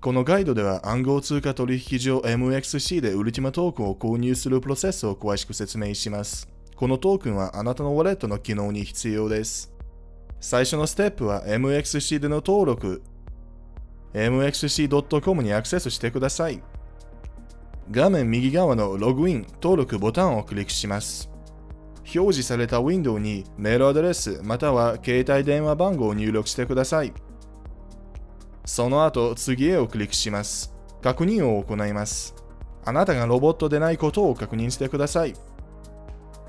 このガイドでは暗号通貨取引所 MXC でウルティマトークンを購入するプロセスを詳しく説明します。このトークンはあなたのウォレットの機能に必要です。最初のステップは MXC での登録。MXC.com にアクセスしてください。画面右側のログイン登録ボタンをクリックします。表示されたウィンドウにメールアドレスまたは携帯電話番号を入力してください。その後、次へをクリックします。確認を行います。あなたがロボットでないことを確認してください。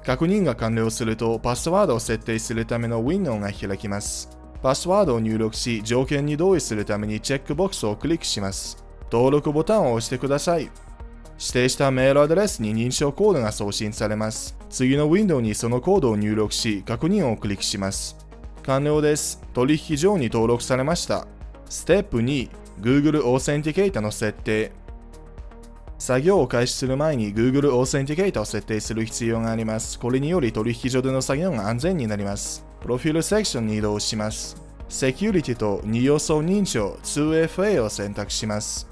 確認が完了すると、パスワードを設定するためのウィンドウが開きます。パスワードを入力し、条件に同意するためにチェックボックスをクリックします。登録ボタンを押してください。指定したメールアドレスに認証コードが送信されます。次のウィンドウにそのコードを入力し、確認をクリックします。完了です。取引所に登録されました。ステップ2、Google Authenticator の設定。作業を開始する前に Google Authenticator を設定する必要があります。これにより取引所での作業が安全になります。プロフィールセクションに移動します。セキュリティと2要素認証 2FA を選択します。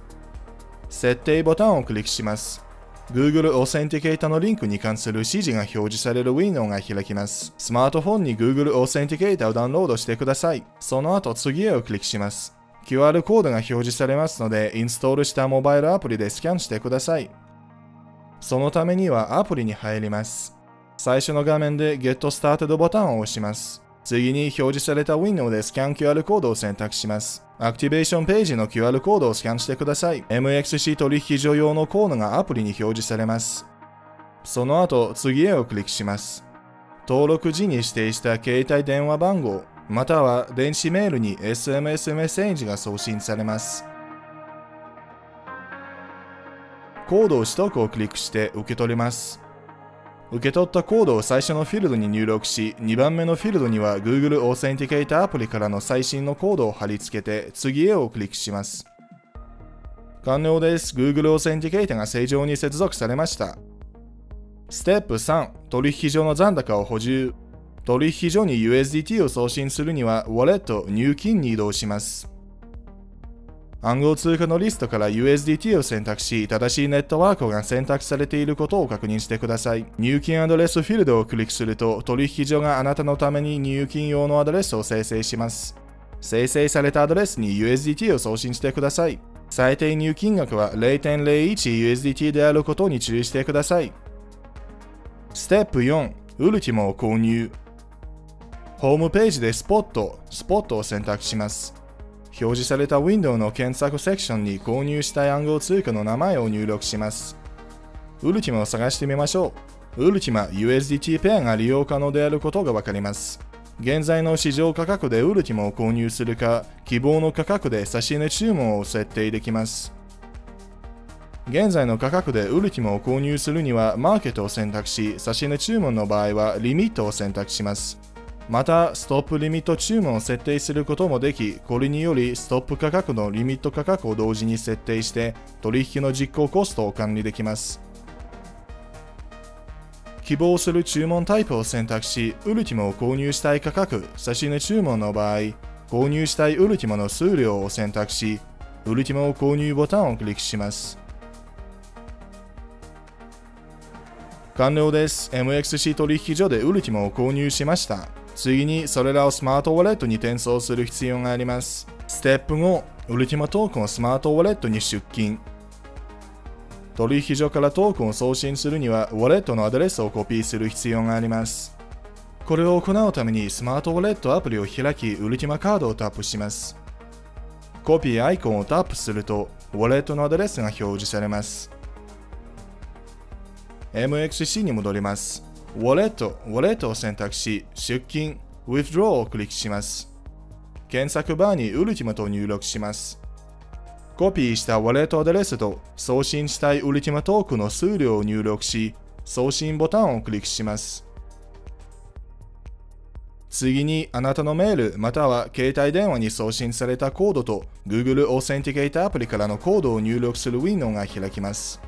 設定ボタンをクリックします。Google Authenticator のリンクに関する指示が表示されるウィンドウが開きます。スマートフォンに Google Authenticator をダウンロードしてください。その後次へをクリックします。QR コードが表示されますので、インストールしたモバイルアプリでスキャンしてください。そのためにはアプリに入ります。最初の画面で Get Started ボタンを押します。次に表示された Window でスキャン QR コードを選択します。アクティベーションページの QR コードをスキャンしてください。MXC 取引所用のコードがアプリに表示されます。その後、次へをクリックします。登録時に指定した携帯電話番号、または電子メールに SMS メッセージが送信されます。コードを取得をクリックして受け取れます。受け取ったコードを最初のフィールドに入力し、2番目のフィールドには Google Authenticator アプリからの最新のコードを貼り付けて次へをクリックします。完了です。Google Authenticator が正常に接続されました。ステップ3、取引所の残高を補充。取引所に USDT を送信するには、ウォレット、入金に移動します。暗号通貨のリストから USDT を選択し、正しいネットワークが選択されていることを確認してください。入金アドレスフィールドをクリックすると、取引所があなたのために入金用のアドレスを生成します。生成されたアドレスに USDT を送信してください。最低入金額は 0.01USDT であることに注意してください。ステップ4、ウルティモを購入。ホームページでスポット、スポットを選択します。表示されたウィンドウの検索セクションに購入したい暗号通貨の名前を入力します。ウルティマを探してみましょう。ウルティマ USDT ペアが利用可能であることがわかります。現在の市場価格でウルティマを購入するか、希望の価格で差し値注文を設定できます。現在の価格でウルティマを購入するにはマーケットを選択し、差し値注文の場合はリミットを選択します。また、ストップリミット注文を設定することもでき、これによりストップ価格のリミット価格を同時に設定して、取引の実行コストを管理できます。希望する注文タイプを選択し、ウルティマを購入したい価格、差し値注文の場合、購入したいウルティマの数量を選択し、ウルティマを購入ボタンをクリックします。完了です。MXC 取引所でウルティマを購入しました。次にそれらをスマートウォレットに転送する必要があります。ステップ5、ウルティマトークンをスマートウォレットに出金。取引所からトークンを送信するには、ウォレットのアドレスをコピーする必要があります。これを行うためにスマートウォレットアプリを開き、ウルティマカードをタップします。コピーアイコンをタップすると、ウォレットのアドレスが表示されます。MXC に戻ります。ウォレット、ウォレットを選択し、出金、Withdraw をクリックします。検索バーに Ultima と入力します。コピーしたウォレットアドレスと送信したい Ultima トークの数量を入力し、送信ボタンをクリックします。次にあなたのメールまたは携帯電話に送信されたコードと Google Authenticator アプリからのコードを入力するウィンドウが開きます。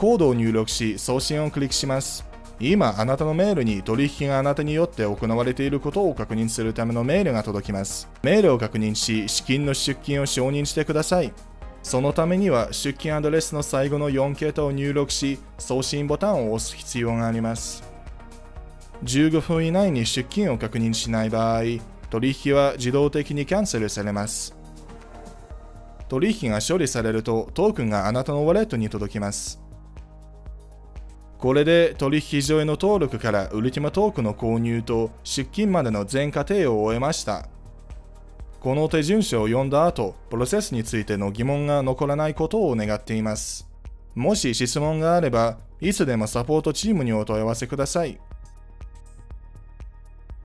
コードを入力し送信をクリックします。今あなたのメールに取引があなたによって行われていることを確認するためのメールが届きます。メールを確認し、資金の出金を承認してください。そのためには出金アドレスの最後の4桁を入力し、送信ボタンを押す必要があります。15分以内に出金を確認しない場合、取引は自動的にキャンセルされます。取引が処理されるとトークンがあなたのウォレットに届きます。これで取引所への登録からウルティマトークの購入と出勤までの全過程を終えました。この手順書を読んだ後、プロセスについての疑問が残らないことを願っています。もし質問があれば、いつでもサポートチームにお問い合わせください。